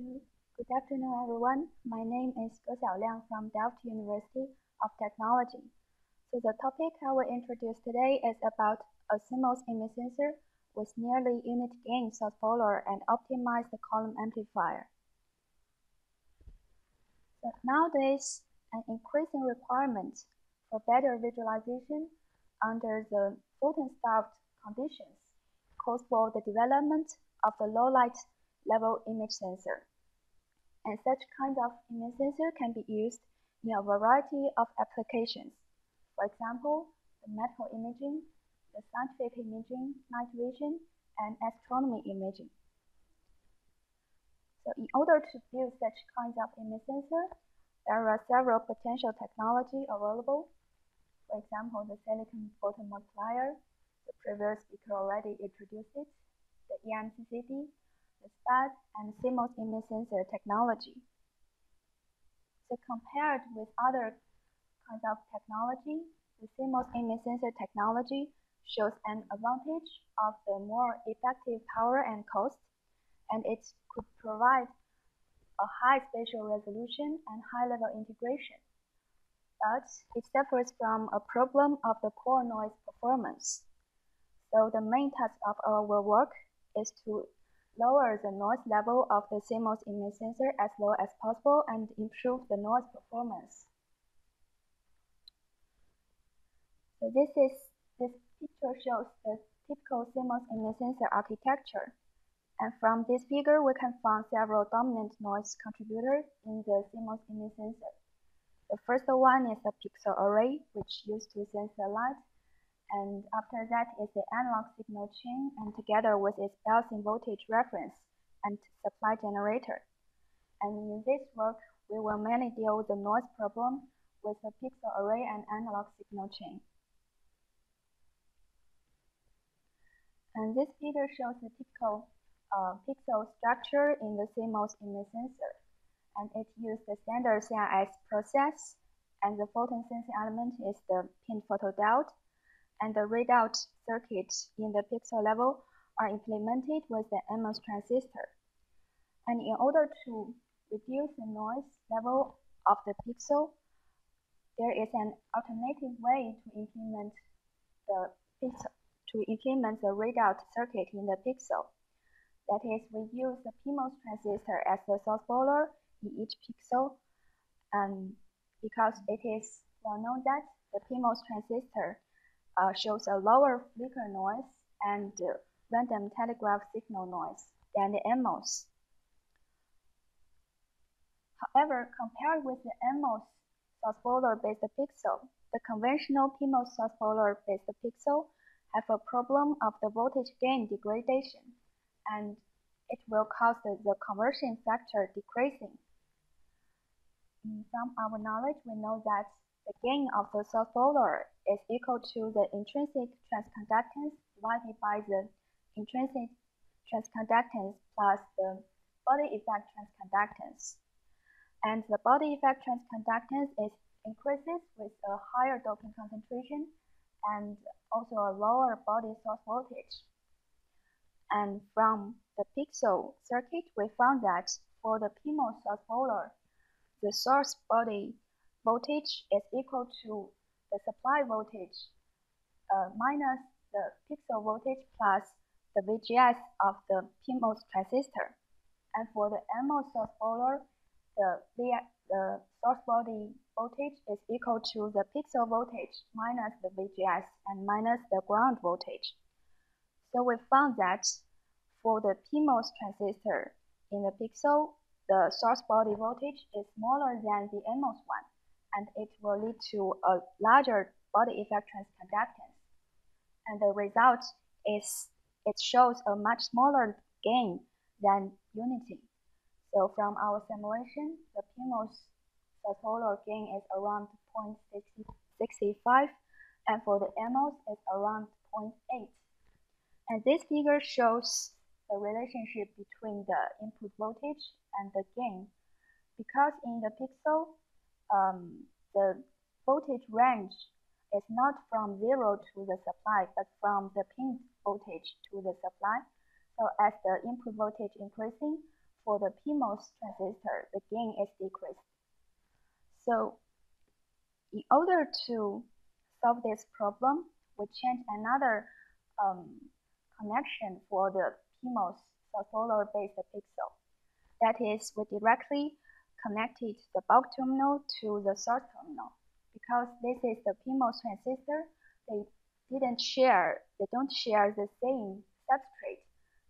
Good afternoon, everyone. My name is Ge Xiaoliang from Delft University of Technology. So the topic I will introduce today is about a CMOS image sensor with nearly unit gain follower and optimized column amplifier. Nowadays, an increasing requirement for better visualization under the photon-starved conditions calls for the development of the low light level image sensor. And such kind of image sensor can be used in a variety of applications. For example, the medical imaging, the scientific imaging, night vision, and astronomy imaging. So in order to build such kinds of image sensor, there are several potential technology available. For example, the silicon photomultiplier, the previous speaker already introduced it, the EMCCD, the SPAD, and CMOS image sensor technology. So compared with other kinds of technology, the CMOS image sensor technology shows an advantage of the more effective power and cost, and it could provide a high spatial resolution and high-level integration. But it suffers from a problem of the poor noise performance. So the main task of our work is to lower the noise level of the CMOS image sensor as low as possible and improve the noise performance. So this is this picture shows the typical CMOS image sensor architecture. And from this figure, we can find several dominant noise contributors in the CMOS image sensor. The first one is the pixel array, which used to sense the light and after that is the analog signal chain and together with its balancing voltage reference and supply generator. And in this work, we will mainly deal with the noise problem with the pixel array and analog signal chain. And this figure shows the typical uh, pixel structure in the CMOS image sensor. And it uses the standard CIS process, and the photon sensing element is the pin photodiode and the readout circuit in the pixel level are implemented with the MOS transistor. And in order to reduce the noise level of the pixel, there is an alternative way to implement the pixel, to implement the readout circuit in the pixel. That is, we use the PMOS transistor as the source follower in each pixel, and because it is well known that the PMOS transistor uh, shows a lower flicker noise and uh, random telegraph signal noise than the MOS. However, compared with the MOS source follower-based pixel, the conventional PMOS source follower-based pixel have a problem of the voltage gain degradation, and it will cause the, the conversion factor decreasing. Mm, from our knowledge, we know that the gain of the follower is equal to the intrinsic transconductance divided by the intrinsic transconductance plus the body effect transconductance. And the body effect transconductance is increases with a higher doping concentration and also a lower body source voltage. And from the pixel circuit, we found that for the PMOS source follower, the source body voltage is equal to the supply voltage uh, minus the pixel voltage plus the VGS of the PMOS transistor. And for the MOS source follower, the, the source body voltage is equal to the pixel voltage minus the VGS and minus the ground voltage. So we found that for the PMOS transistor in the pixel, the source body voltage is smaller than the MOS one and it will lead to a larger body effect transconductance. And the result is it shows a much smaller gain than unity. So from our simulation, the PMOS follower gain is around 0.65 and for the MOS it's around 0.8. And this figure shows the relationship between the input voltage and the gain. Because in the pixel, um, the voltage range is not from zero to the supply, but from the pin voltage to the supply. So as the input voltage increasing, for the PMOS transistor, the gain is decreased. So in order to solve this problem, we change another um, connection for the PMOS follower-based pixel. That is, we directly connected the bulk terminal to the source terminal. Because this is the PMOS transistor, they didn't share, they don't share the same substrate.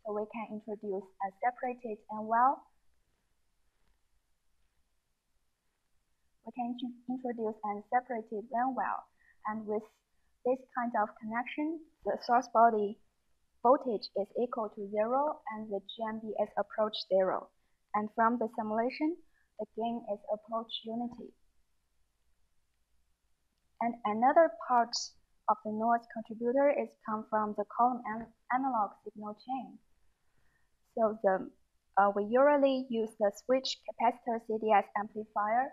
So we can introduce a separated well. We can introduce a separated well. And with this kind of connection, the source body voltage is equal to zero and the GMB is approach zero. And from the simulation, the gain is approach unity. And another part of the noise contributor is come from the column an analog signal chain. So the uh, we usually use the switch capacitor CDS amplifier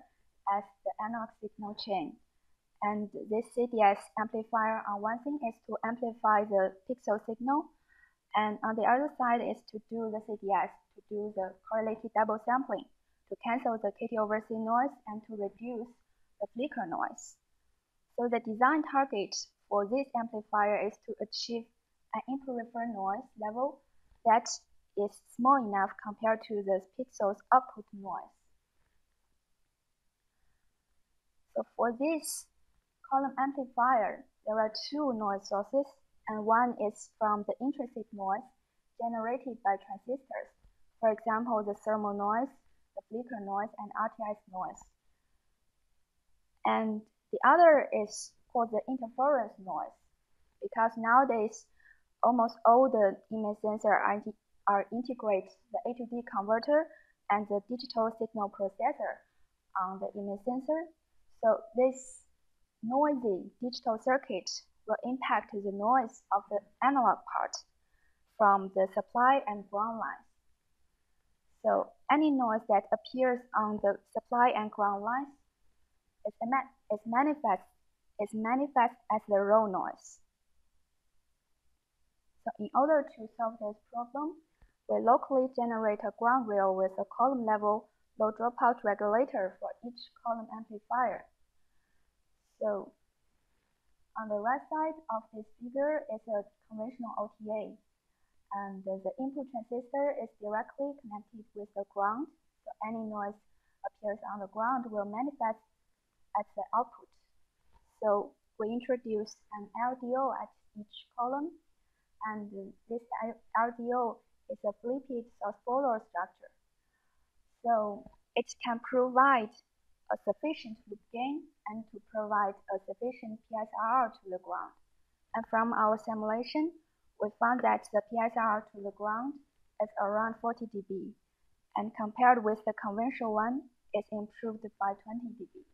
as the analog signal chain. And this CDS amplifier on one thing is to amplify the pixel signal, and on the other side is to do the CDS, to do the correlated double sampling, to cancel the KT over C noise and to reduce the flicker noise. So the design target for this amplifier is to achieve an input reference noise level that is small enough compared to the pixel's output noise. So for this column amplifier, there are two noise sources, and one is from the intrinsic noise generated by transistors. For example, the thermal noise, the flicker noise, and RTS noise. And the other is called the interference noise, because nowadays almost all the image sensors are, are integrate the A to D converter and the digital signal processor on the image sensor. So this noisy digital circuit will impact the noise of the analog part from the supply and ground lines. So any noise that appears on the supply and ground lines is, is manifest is manifest as the row noise. So in order to solve this problem, we locally generate a ground rail with a column level low dropout regulator for each column amplifier. So on the right side of this figure is a conventional OTA. Um, and the input transistor is directly connected with the ground. So any noise appears on the ground will manifest at the output. So we introduce an LDO at each column. And this LDO is a flipped source follower structure. So it can provide a sufficient loop gain and to provide a sufficient PSRR to the ground. And from our simulation, we found that the PSRR to the ground is around 40 dB, and compared with the conventional one, it's improved by 20 dB.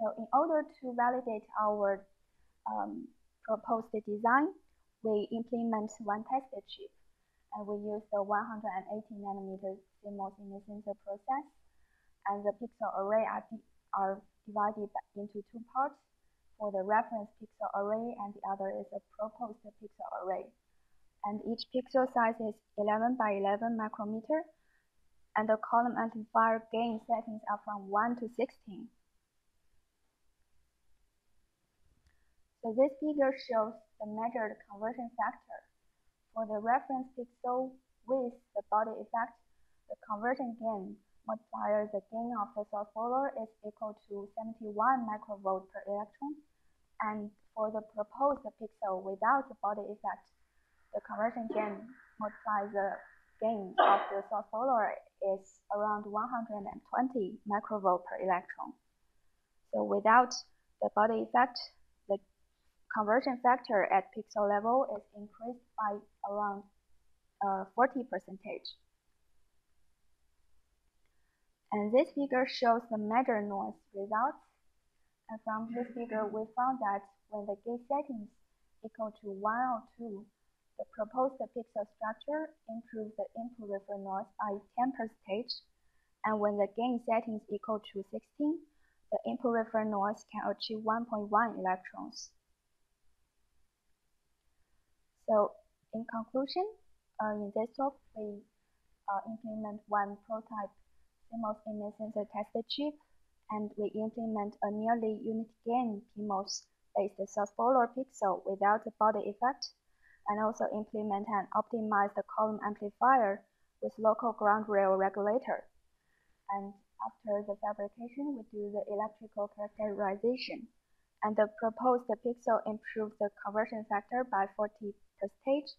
So in order to validate our um, proposed design, we implement one test chip and we use the 180 nanometer CMOS image sensor process. And the pixel array are, are divided into two parts. For the reference pixel array and the other is a proposed pixel array. And each pixel size is 11 by 11 micrometer. And the column amplifier gain settings are from 1 to 16. So this figure shows the measured conversion factor for the reference pixel with the body effect, the conversion gain multiplier the gain of the source follower is equal to 71 microvolt per electron. And for the proposed pixel without the body effect, the conversion gain multiplies the gain of the source follower is around 120 microvolt per electron. So without the body effect, the conversion factor at pixel level is increased by around uh, 40 percentage. And this figure shows the measured noise results. And from this figure, we found that when the gate settings equal to 1 or 2, the proposed pixel structure improves the input reference noise by 10 percentage. And when the gain settings equal to 16, the input reference noise can achieve 1.1 electrons. So in conclusion, uh, in this talk, we uh, implement one prototype CMOS image sensor tester chip, and we implement a nearly unit gain PMOS-based source follower pixel without body effect, and also implement an optimized column amplifier with local ground rail regulator. And after the fabrication, we do the electrical characterization. And the proposed pixel improves the conversion factor by 40 per stage,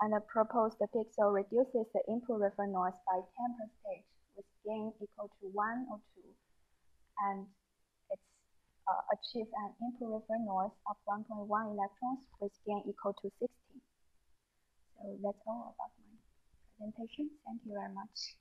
and the proposed pixel reduces the input reference noise by 10 per stage with gain equal to 1 or 2, and it's uh, achieves an reference noise of 1.1 electrons with gain equal to 60. So that's all about my presentation. Thank you very much.